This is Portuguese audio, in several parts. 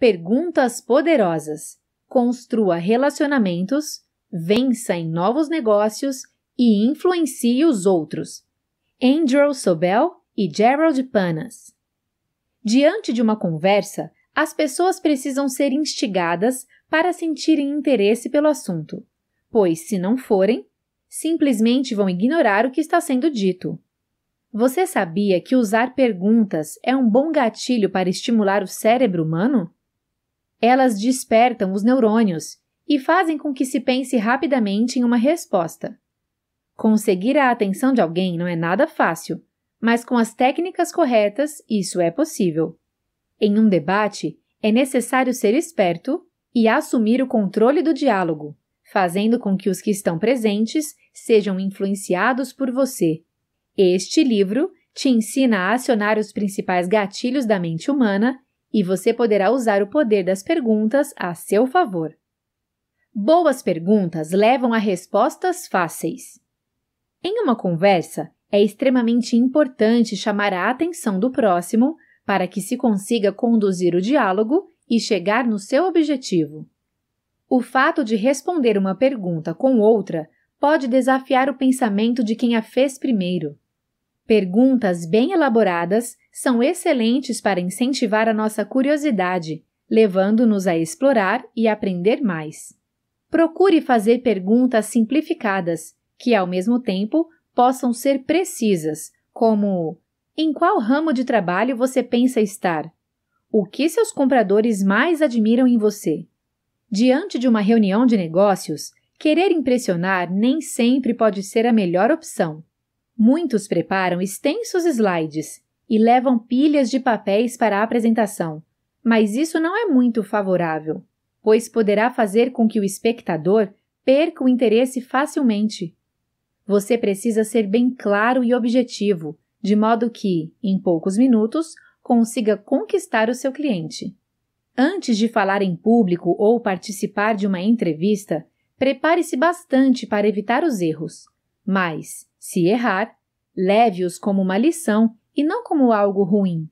Perguntas poderosas. Construa relacionamentos, vença em novos negócios e influencie os outros. Andrew Sobel e Gerald Panas. Diante de uma conversa, as pessoas precisam ser instigadas para sentirem interesse pelo assunto, pois, se não forem, simplesmente vão ignorar o que está sendo dito. Você sabia que usar perguntas é um bom gatilho para estimular o cérebro humano? Elas despertam os neurônios e fazem com que se pense rapidamente em uma resposta. Conseguir a atenção de alguém não é nada fácil, mas com as técnicas corretas isso é possível. Em um debate, é necessário ser esperto e assumir o controle do diálogo, fazendo com que os que estão presentes sejam influenciados por você este livro te ensina a acionar os principais gatilhos da mente humana e você poderá usar o poder das perguntas a seu favor. Boas perguntas levam a respostas fáceis. Em uma conversa, é extremamente importante chamar a atenção do próximo para que se consiga conduzir o diálogo e chegar no seu objetivo. O fato de responder uma pergunta com outra pode desafiar o pensamento de quem a fez primeiro. Perguntas bem elaboradas são excelentes para incentivar a nossa curiosidade, levando-nos a explorar e aprender mais. Procure fazer perguntas simplificadas, que ao mesmo tempo possam ser precisas, como: em qual ramo de trabalho você pensa estar? O que seus compradores mais admiram em você? Diante de uma reunião de negócios, querer impressionar nem sempre pode ser a melhor opção. Muitos preparam extensos slides e levam pilhas de papéis para a apresentação, mas isso não é muito favorável, pois poderá fazer com que o espectador perca o interesse facilmente. Você precisa ser bem claro e objetivo, de modo que, em poucos minutos, consiga conquistar o seu cliente. Antes de falar em público ou participar de uma entrevista, prepare-se bastante para evitar os erros. Mas, se errar, leve-os como uma lição e não como algo ruim.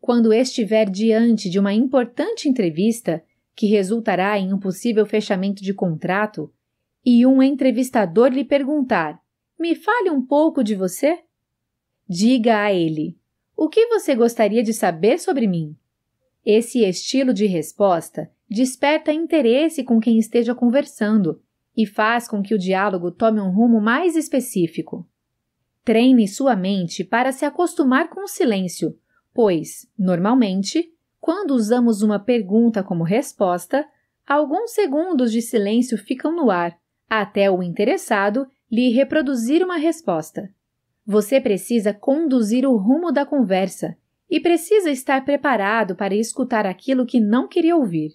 Quando estiver diante de uma importante entrevista, que resultará em um possível fechamento de contrato, e um entrevistador lhe perguntar: Me fale um pouco de você? Diga a ele: O que você gostaria de saber sobre mim? Esse estilo de resposta desperta interesse com quem esteja conversando e faz com que o diálogo tome um rumo mais específico. Treine sua mente para se acostumar com o silêncio, pois, normalmente, quando usamos uma pergunta como resposta, alguns segundos de silêncio ficam no ar, até o interessado lhe reproduzir uma resposta. Você precisa conduzir o rumo da conversa e precisa estar preparado para escutar aquilo que não queria ouvir.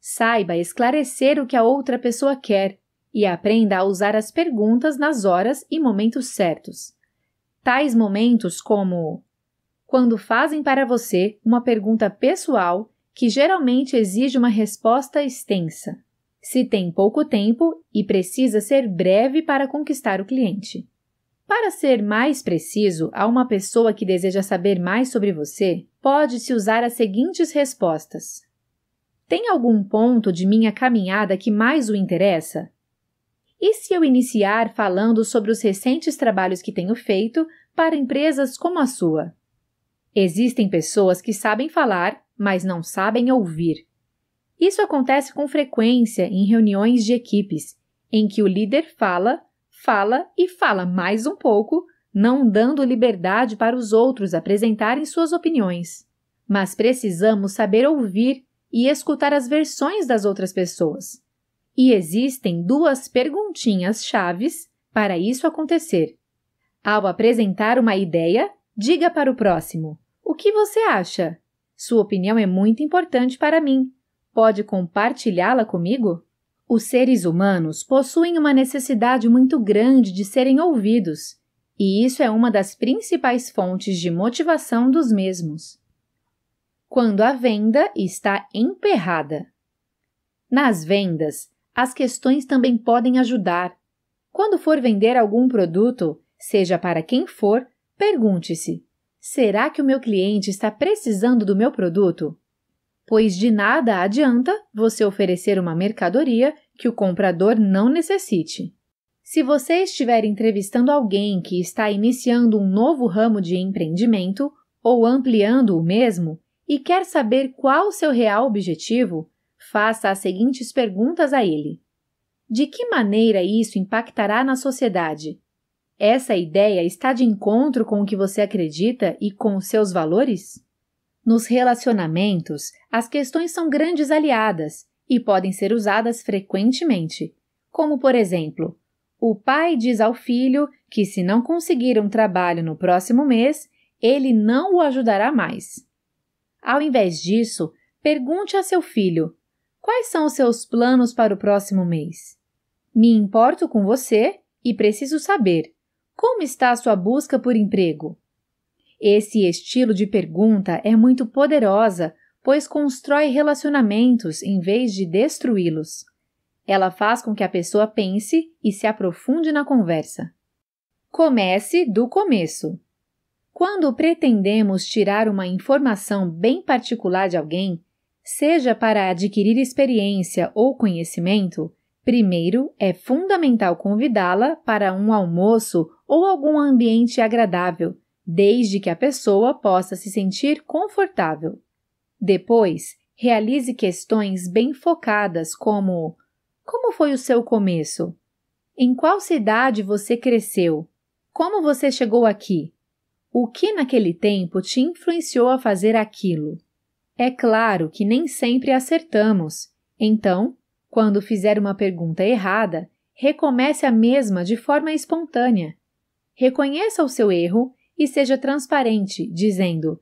Saiba esclarecer o que a outra pessoa quer e aprenda a usar as perguntas nas horas e momentos certos. Tais momentos como quando fazem para você uma pergunta pessoal que geralmente exige uma resposta extensa, se tem pouco tempo e precisa ser breve para conquistar o cliente. Para ser mais preciso a uma pessoa que deseja saber mais sobre você, pode-se usar as seguintes respostas: Tem algum ponto de minha caminhada que mais o interessa? E se eu iniciar falando sobre os recentes trabalhos que tenho feito para empresas como a sua? Existem pessoas que sabem falar, mas não sabem ouvir. Isso acontece com frequência em reuniões de equipes, em que o líder fala, fala e fala mais um pouco, não dando liberdade para os outros apresentarem suas opiniões. Mas precisamos saber ouvir e escutar as versões das outras pessoas. E existem duas perguntinhas chaves para isso acontecer. Ao apresentar uma ideia, diga para o próximo: O que você acha? Sua opinião é muito importante para mim. Pode compartilhá-la comigo? Os seres humanos possuem uma necessidade muito grande de serem ouvidos, e isso é uma das principais fontes de motivação dos mesmos. Quando a venda está emperrada. Nas vendas, as questões também podem ajudar. Quando for vender algum produto, seja para quem for, pergunte-se: será que o meu cliente está precisando do meu produto? pois de nada adianta você oferecer uma mercadoria que o comprador não necessite. Se você estiver entrevistando alguém que está iniciando um novo ramo de empreendimento ou ampliando o mesmo e quer saber qual o seu real objetivo, faça as seguintes perguntas a ele: De que maneira isso impactará na sociedade? Essa ideia está de encontro com o que você acredita e com os seus valores? Nos relacionamentos, as questões são grandes aliadas e podem ser usadas frequentemente, como por exemplo, o pai diz ao filho que se não conseguir um trabalho no próximo mês, ele não o ajudará mais. Ao invés disso, pergunte a seu filho: Quais são os seus planos para o próximo mês? Me importo com você e preciso saber como está a sua busca por emprego? Esse estilo de pergunta é muito poderosa, pois constrói relacionamentos em vez de destruí-los. Ela faz com que a pessoa pense e se aprofunde na conversa. Comece do começo. Quando pretendemos tirar uma informação bem particular de alguém, seja para adquirir experiência ou conhecimento, primeiro é fundamental convidá-la para um almoço ou algum ambiente agradável, desde que a pessoa possa se sentir confortável. Depois, realize questões bem focadas, como: Como foi o seu começo? Em qual cidade você cresceu? Como você chegou aqui? O que naquele tempo te influenciou a fazer aquilo? É claro que nem sempre acertamos, então, quando fizer uma pergunta errada, recomece a mesma de forma espontânea. Reconheça o seu erro e seja transparente, dizendo: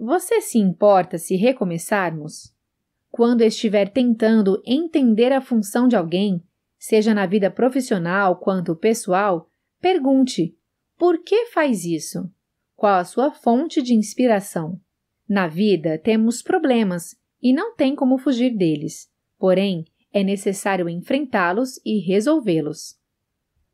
Você se importa se recomeçarmos? Quando estiver tentando entender a função de alguém, seja na vida profissional quanto pessoal, pergunte: Por que faz isso? Qual a sua fonte de inspiração? Na vida temos problemas e não tem como fugir deles, porém é necessário enfrentá-los e resolvê-los.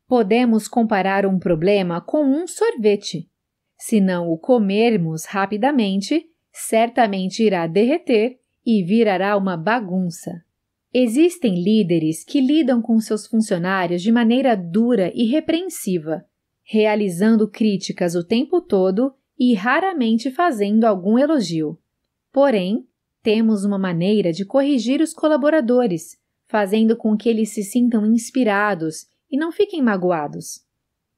Podemos comparar um problema com um sorvete. Se não o comermos rapidamente, certamente irá derreter e virará uma bagunça. Existem líderes que lidam com seus funcionários de maneira dura e repreensiva, realizando críticas o tempo todo e raramente fazendo algum elogio. Porém, temos uma maneira de corrigir os colaboradores, fazendo com que eles se sintam inspirados e não fiquem magoados.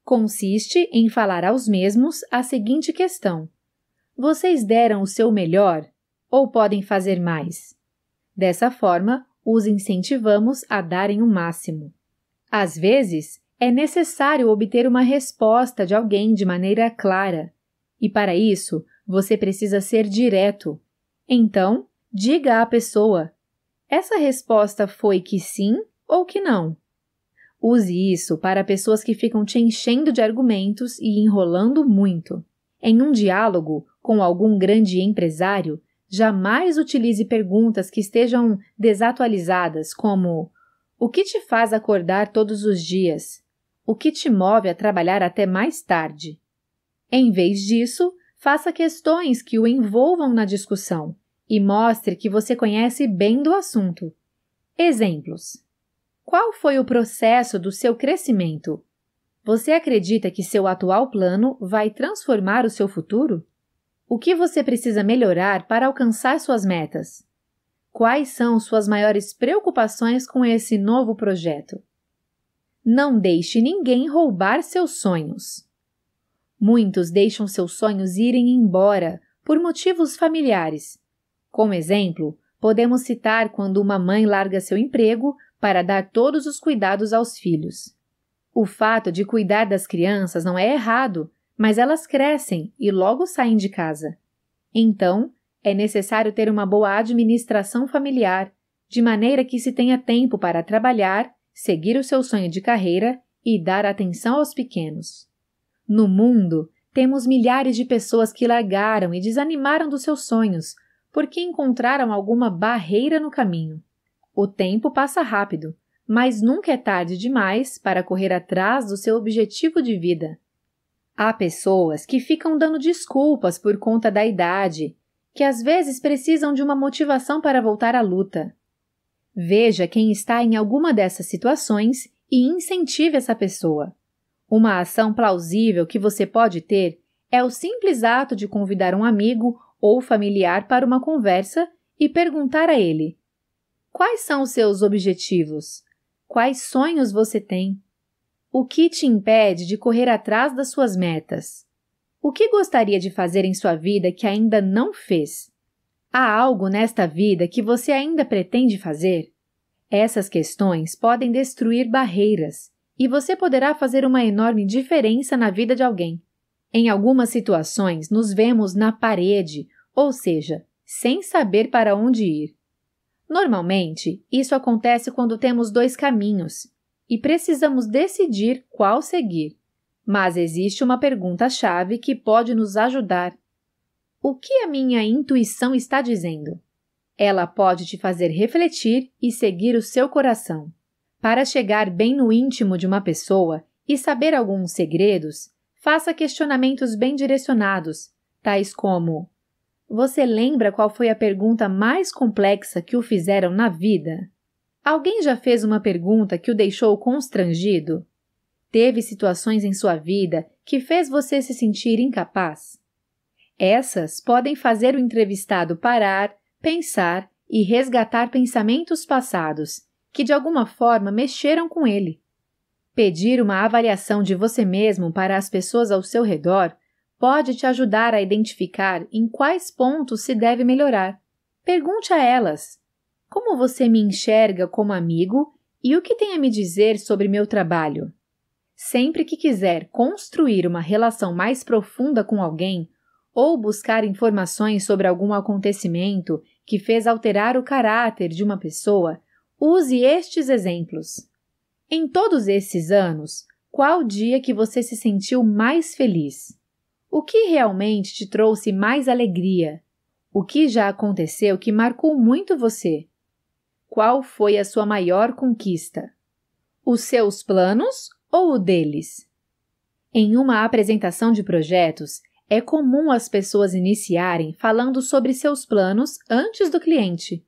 Consiste em falar aos mesmos a seguinte questão: Vocês deram o seu melhor ou podem fazer mais? Dessa forma, os incentivamos a darem o máximo. Às vezes, é necessário obter uma resposta de alguém de maneira clara, e para isso você precisa ser direto. Então, diga à pessoa: essa resposta foi que sim ou que não? Use isso para pessoas que ficam te enchendo de argumentos e enrolando muito. Em um diálogo com algum grande empresário, jamais utilize perguntas que estejam desatualizadas, como: O que te faz acordar todos os dias? O que te move a trabalhar até mais tarde? Em vez disso, faça questões que o envolvam na discussão e mostre que você conhece bem do assunto. Exemplos: qual foi o processo do seu crescimento? Você acredita que seu atual plano vai transformar o seu futuro? O que você precisa melhorar para alcançar suas metas? Quais são suas maiores preocupações com esse novo projeto? Não deixe ninguém roubar seus sonhos. Muitos deixam seus sonhos irem embora por motivos familiares. Como exemplo, podemos citar quando uma mãe larga seu emprego para dar todos os cuidados aos filhos. O fato de cuidar das crianças não é errado, mas elas crescem e logo saem de casa. Então, é necessário ter uma boa administração familiar, de maneira que se tenha tempo para trabalhar, seguir o seu sonho de carreira e dar atenção aos pequenos. No mundo, temos milhares de pessoas que largaram e desanimaram dos seus sonhos porque encontraram alguma barreira no caminho. O tempo passa rápido, mas nunca é tarde demais para correr atrás do seu objetivo de vida. Há pessoas que ficam dando desculpas por conta da idade que às vezes precisam de uma motivação para voltar à luta. Veja quem está em alguma dessas situações e incentive essa pessoa. Uma ação plausível que você pode ter é o simples ato de convidar um amigo ou familiar para uma conversa e perguntar a ele: Quais são os seus objetivos? Quais sonhos você tem? O que te impede de correr atrás das suas metas? O que gostaria de fazer em sua vida que ainda não fez? Há algo nesta vida que você ainda pretende fazer? Essas questões podem destruir barreiras e você poderá fazer uma enorme diferença na vida de alguém. Em algumas situações, nos vemos na parede, ou seja, sem saber para onde ir. Normalmente, isso acontece quando temos dois caminhos e precisamos decidir qual seguir. Mas existe uma pergunta-chave que pode nos ajudar. O que a minha intuição está dizendo? Ela pode te fazer refletir e seguir o seu coração. Para chegar bem no íntimo de uma pessoa e saber alguns segredos, faça questionamentos bem direcionados, tais como: Você lembra qual foi a pergunta mais complexa que o fizeram na vida? Alguém já fez uma pergunta que o deixou constrangido? Teve situações em sua vida que fez você se sentir incapaz? Essas podem fazer o entrevistado parar, pensar e resgatar pensamentos passados que de alguma forma mexeram com ele. Pedir uma avaliação de você mesmo para as pessoas ao seu redor pode te ajudar a identificar em quais pontos se deve melhorar. Pergunte a elas: como você me enxerga como amigo e o que tem a me dizer sobre meu trabalho? Sempre que quiser construir uma relação mais profunda com alguém ou buscar informações sobre algum acontecimento que fez alterar o caráter de uma pessoa, use estes exemplos. Em todos esses anos, qual dia que você se sentiu mais feliz? O que realmente te trouxe mais alegria? O que já aconteceu que marcou muito você? Qual foi a sua maior conquista? Os seus planos ou o deles? Em uma apresentação de projetos, é comum as pessoas iniciarem falando sobre seus planos antes do cliente,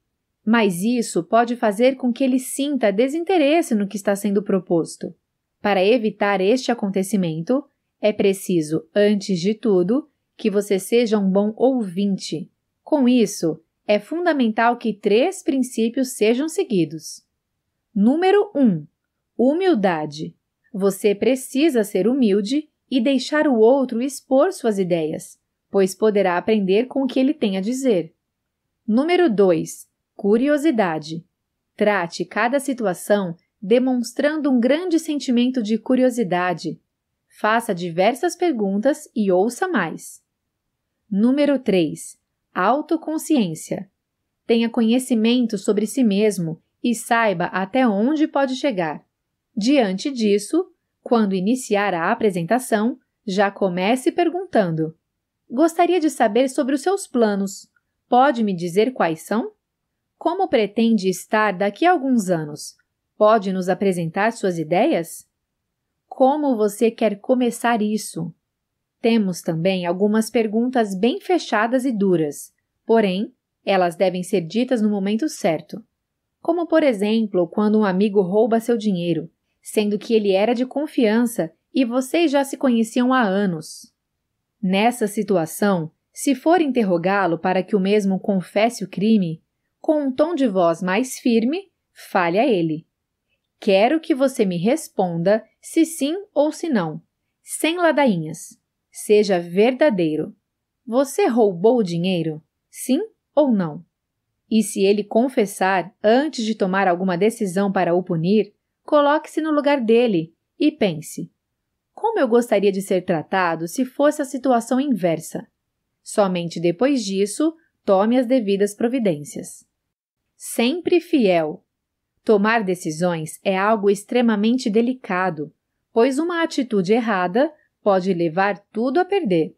mas isso pode fazer com que ele sinta desinteresse no que está sendo proposto. Para evitar este acontecimento, é preciso, antes de tudo, que você seja um bom ouvinte. Com isso, é fundamental que três princípios sejam seguidos. Número 1. Um, humildade. Você precisa ser humilde e deixar o outro expor suas ideias, pois poderá aprender com o que ele tem a dizer. Número 2. Curiosidade. Trate cada situação demonstrando um grande sentimento de curiosidade. Faça diversas perguntas e ouça mais. Número 3. Autoconsciência. Tenha conhecimento sobre si mesmo e saiba até onde pode chegar. Diante disso, quando iniciar a apresentação, já comece perguntando: Gostaria de saber sobre os seus planos. Pode me dizer quais são? Como pretende estar daqui a alguns anos? Pode nos apresentar suas ideias? Como você quer começar isso? Temos também algumas perguntas bem fechadas e duras, porém, elas devem ser ditas no momento certo. Como, por exemplo, quando um amigo rouba seu dinheiro sendo que ele era de confiança e vocês já se conheciam há anos. Nessa situação, se for interrogá-lo para que o mesmo confesse o crime, com um tom de voz mais firme, fale a ele. Quero que você me responda se sim ou se não, sem ladainhas. Seja verdadeiro. Você roubou o dinheiro? Sim ou não? E se ele confessar antes de tomar alguma decisão para o punir, Coloque-se no lugar dele e pense: como eu gostaria de ser tratado se fosse a situação inversa? Somente depois disso, tome as devidas providências. Sempre fiel. Tomar decisões é algo extremamente delicado, pois uma atitude errada pode levar tudo a perder.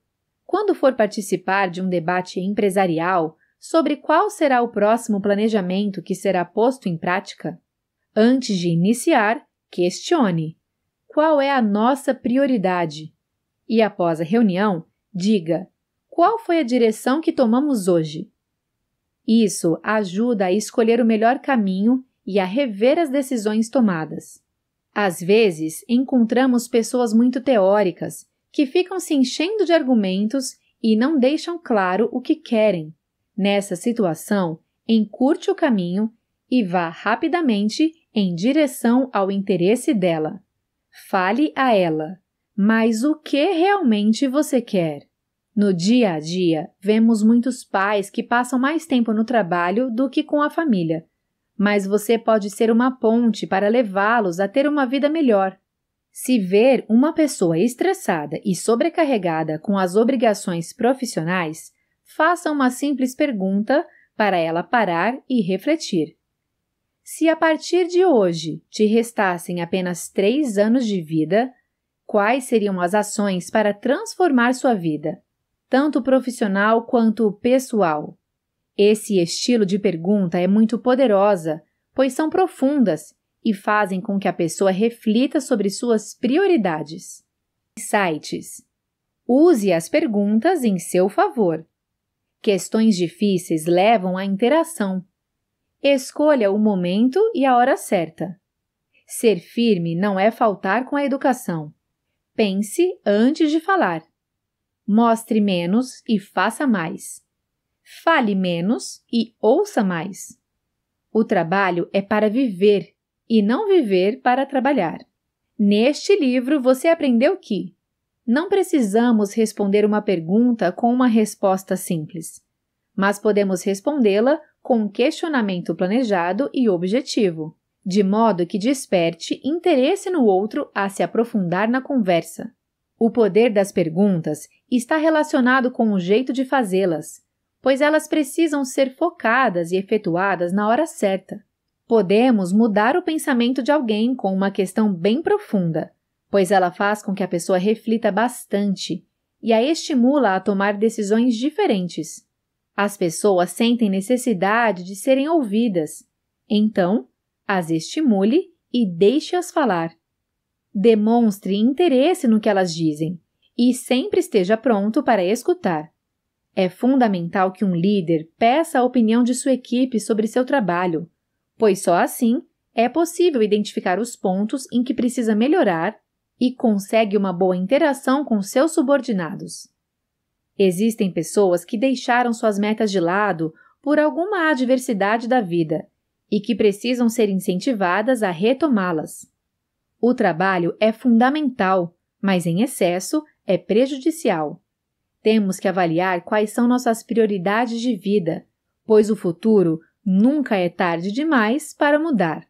Quando for participar de um debate empresarial sobre qual será o próximo planejamento que será posto em prática, Antes de iniciar, questione: qual é a nossa prioridade? E após a reunião, diga: qual foi a direção que tomamos hoje. Isso ajuda a escolher o melhor caminho e a rever as decisões tomadas. Às vezes, encontramos pessoas muito teóricas que ficam se enchendo de argumentos e não deixam claro o que querem. Nessa situação, encurte o caminho e vá rapidamente em direção ao interesse dela. Fale a ela, mas o que realmente você quer? No dia a dia, vemos muitos pais que passam mais tempo no trabalho do que com a família, mas você pode ser uma ponte para levá-los a ter uma vida melhor. Se ver uma pessoa estressada e sobrecarregada com as obrigações profissionais, faça uma simples pergunta para ela parar e refletir. Se a partir de hoje te restassem apenas três anos de vida, quais seriam as ações para transformar sua vida, tanto profissional quanto pessoal? Esse estilo de pergunta é muito poderosa, pois são profundas e fazem com que a pessoa reflita sobre suas prioridades. Sites. Use as perguntas em seu favor. Questões difíceis levam à interação. Escolha o momento e a hora certa. Ser firme não é faltar com a educação. Pense antes de falar. Mostre menos e faça mais. Fale menos e ouça mais. O trabalho é para viver e não viver para trabalhar. Neste livro você aprendeu que não precisamos responder uma pergunta com uma resposta simples, mas podemos respondê-la com um questionamento planejado e objetivo, de modo que desperte interesse no outro a se aprofundar na conversa. O poder das perguntas está relacionado com o jeito de fazê-las pois elas precisam ser focadas e efetuadas na hora certa. Podemos mudar o pensamento de alguém com uma questão bem profunda, pois ela faz com que a pessoa reflita bastante e a estimula a tomar decisões diferentes. As pessoas sentem necessidade de serem ouvidas, então as estimule e deixe-as falar. Demonstre interesse no que elas dizem e sempre esteja pronto para escutar. É fundamental que um líder peça a opinião de sua equipe sobre seu trabalho, pois só assim é possível identificar os pontos em que precisa melhorar e consegue uma boa interação com seus subordinados. Existem pessoas que deixaram suas metas de lado por alguma adversidade da vida e que precisam ser incentivadas a retomá-las. O trabalho é fundamental, mas em excesso é prejudicial. Temos que avaliar quais são nossas prioridades de vida, pois o futuro nunca é tarde demais para mudar.